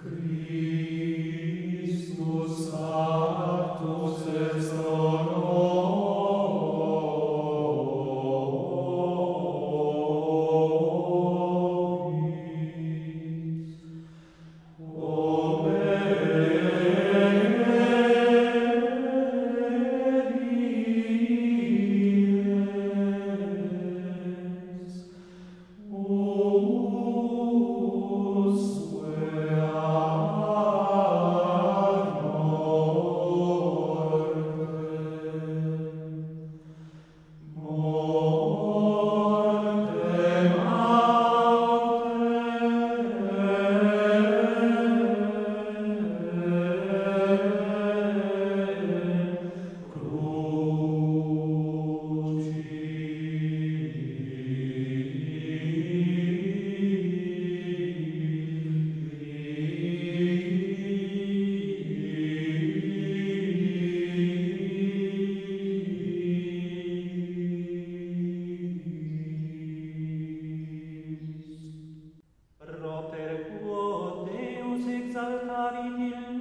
Kyrie caritis